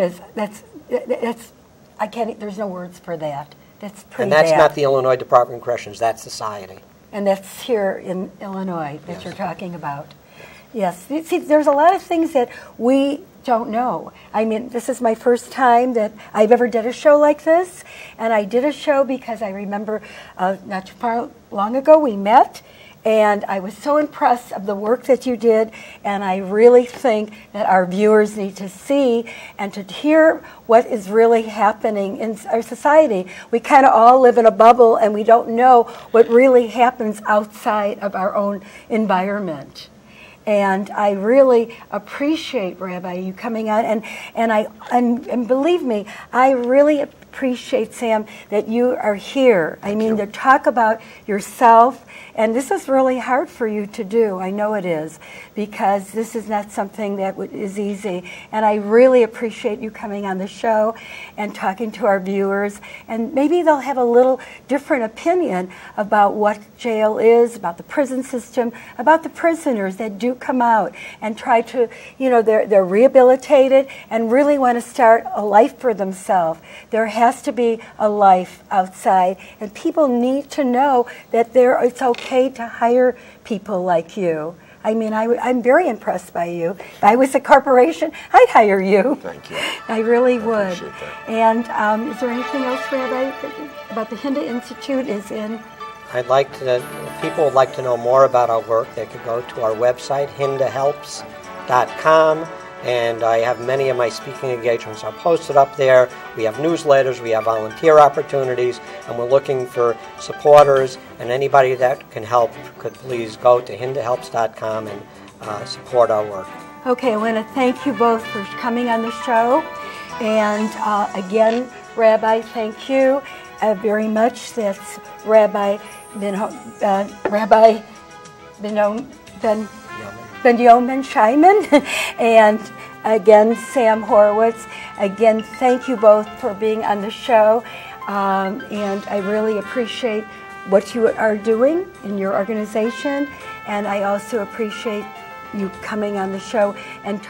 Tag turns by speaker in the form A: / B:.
A: is. That's, that's, I can't, there's no words for that. That's pretty
B: And that's
A: bad.
B: not the Illinois Department of Corrections, that's society.
A: And that's here in Illinois that
B: Yes.
A: you're talking about. Yes. See, there's a lot of things that we don't know. I mean, this is my first time that I've ever did a show like this, and I did a show because I remember uh, not too far long ago we met, and I was so impressed of the work that you did, and I really think that our viewers need to see and to hear what is really happening in our society. We kind of all live in a bubble, and we don't know what really happens outside of our own environment. And I really appreciate Rabbi you coming out, and and I and, and believe me, I really appreciate Sam that you are here. I mean, to talk about yourself, and this is really hard for you to do. I know it is because this is not something that is easy. And I really appreciate you coming on the show and talking to our viewers, and maybe they'll have a little different opinion about what jail is, about the prison system, about the prisoners that do come out and try to, you know, they're, they're rehabilitated and really want to start a life for themselves. There has to be a life outside, and people need to know that there, it's okay to hire people like you. I mean, I, am very impressed by you. If I was a corporation, I'd hire you.
C: Thank you.
A: I really would.
C: appreciate that.
A: And um, is there anything else, Rabbi, about the Hinda Institute is in?
B: I'd like to, if people would like to know more about our work, they could go to our website, hindahelps.com, and I have many of my speaking engagements are posted up there. We have newsletters, we have volunteer opportunities, and we're looking for supporters, and anybody that can help could please go to hindahelps.com and uh, support our work.
A: Okay, I want to thank you both for coming on the show. And uh, again, Rabbi, thank you uh, very much. That's Rabbi Ben, uh, Rabbi Ben, ben Benyomin Scheiman, and again, Sam Horowitz. Again, thank you both for being on the show, um, and I really appreciate what you are doing in your organization, and I also appreciate you coming on the show and.